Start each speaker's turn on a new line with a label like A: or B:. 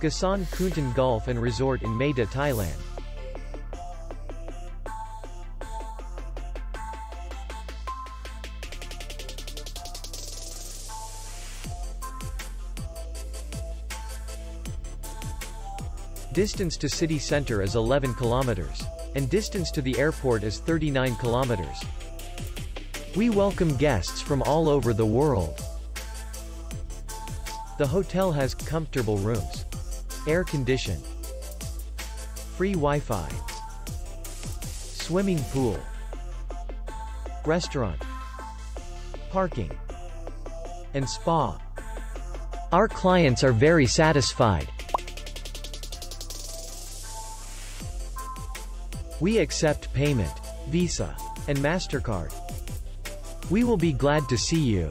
A: Gassan Khuntan Golf and Resort in Mae Tha, Thailand. Distance to city center is 11 kilometers. And distance to the airport is 39 kilometers. We welcome guests from all over the world. The hotel has comfortable rooms, air condition, free Wi-Fi, swimming pool, restaurant, parking, and spa. Our clients are very satisfied. We accept payment, Visa, and MasterCard. We will be glad to see you.